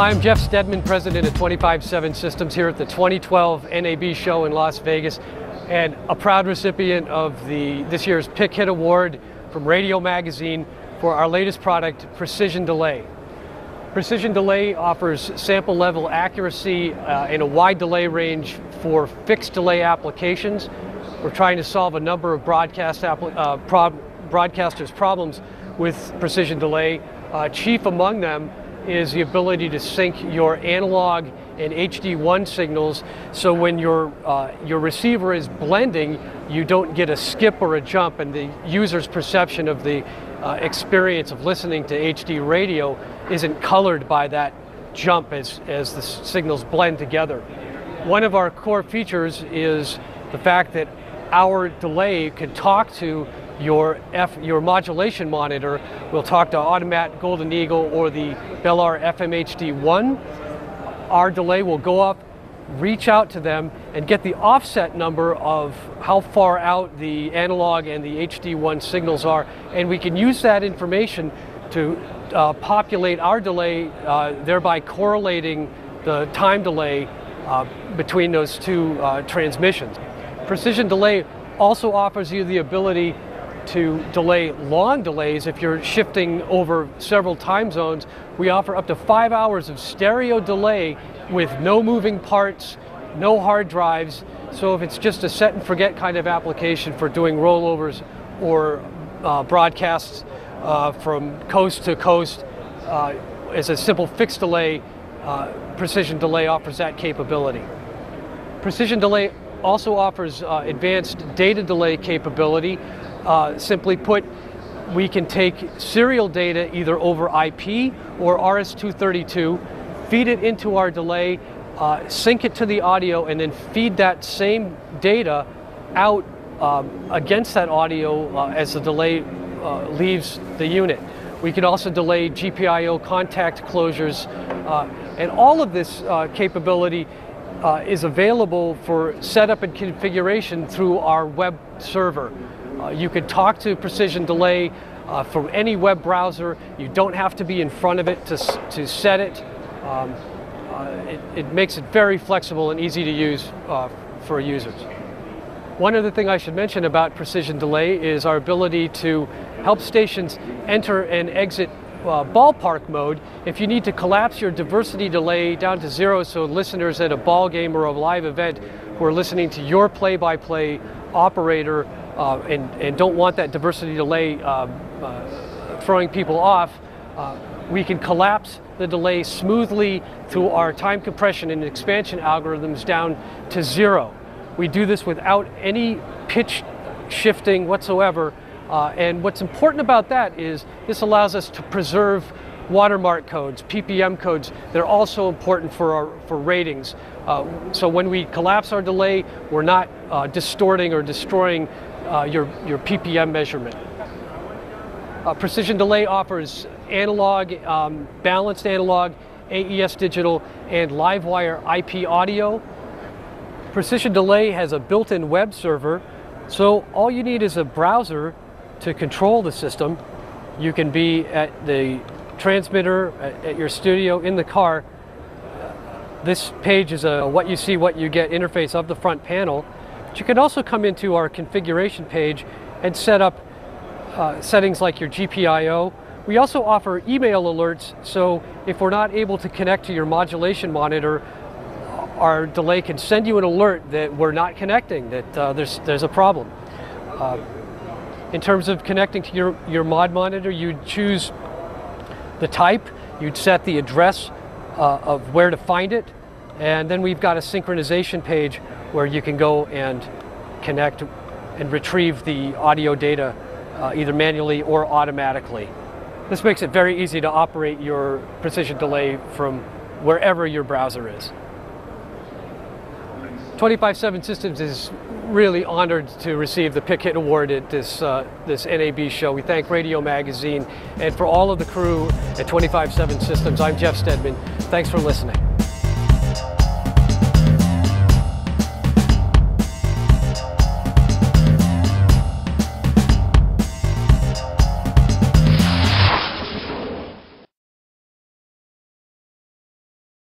I'm Geoff Steadman, president of 25-7 Systems here at the 2012 NAB show in Las Vegas and a proud recipient of the this year's Pick Hit Award from Radio Magazine for our latest product, Precision Delay. Precision Delay offers sample level accuracy uh, and a wide delay range for fixed delay applications. We're trying to solve a number of broadcast uh, broadcasters' problems with precision delay. Uh, chief among them is the ability to sync your analog and HD1 signals so when your, uh, your receiver is blending, you don't get a skip or a jump and the user's perception of the uh, experience of listening to HD radio isn't colored by that jump as, as the signals blend together. One of our core features is the fact that our delay can talk to your F, your modulation monitor will talk to Audemat Golden Eagle or the Belar FMHD1. Our delay will go up, reach out to them, and get the offset number of how far out the analog and the HD1 signals are, and we can use that information to uh, populate our delay, uh, thereby correlating the time delay uh, between those two uh, transmissions. Precision delay also offers you the ability to delay long delays if you're shifting over several time zones. We offer up to five hours of stereo delay with no moving parts, no hard drives. So if it's just a set and forget kind of application for doing rollovers or uh, broadcasts uh, from coast to coast, uh, as a simple fixed delay, uh, Precision Delay offers that capability. Precision Delay also offers uh, advanced data delay capability uh, simply put, we can take serial data either over IP or RS-232, feed it into our delay, uh, sync it to the audio, and then feed that same data out um, against that audio uh, as the delay uh, leaves the unit. We can also delay GPIO contact closures, uh, and all of this uh, capability is available for setup and configuration through our web server. Uh, you can talk to Precision Delay uh, from any web browser. You don't have to be in front of it to, to set it. Um, uh, it. It makes it very flexible and easy to use for users. One other thing I should mention about Precision Delay is our ability to help stations enter and exit uh, ballpark mode if you need to collapse your diversity delay down to zero so listeners at a ball game or a live event who are listening to your play-by-play -play operator uh, and, and don't want that diversity delay uh, uh, throwing people off, we can collapse the delay smoothly through our time compression and expansion algorithms down to zero. We do this without any pitch shifting whatsoever. Uh, and what's important about that is this allows us to preserve watermark codes, PPM codes. They're also important for our for ratings. Uh, so when we collapse our delay, we're not uh, distorting or destroying uh, your, your PPM measurement. Uh, Precision Delay offers analog, um, balanced analog, AES digital, and Livewire IP audio. Precision Delay has a built-in web server, so all you need is a browser to control the system. You can be at the transmitter, at, at your studio, in the car. This page is a what you see, what you get interface of the front panel. But you can also come into our configuration page and set up uh, settings like your GPIO. We also offer email alerts, so if we're not able to connect to your modulation monitor, our delay can send you an alert that we're not connecting, that uh, there's, there's a problem. Uh, in terms of connecting to your, your mod monitor, you'd choose the type, you'd set the address uh, of where to find it, and then we've got a synchronization page where you can go and connect and retrieve the audio data uh, either manually or automatically. This makes it very easy to operate your precision delay from wherever your browser is. 25-7 Systems is really honored to receive the Pick Hit Award at this, uh, this NAB show. We thank Radio Magazine and for all of the crew at 25-7 Systems. I'm Geoff Steadman. Thanks for listening.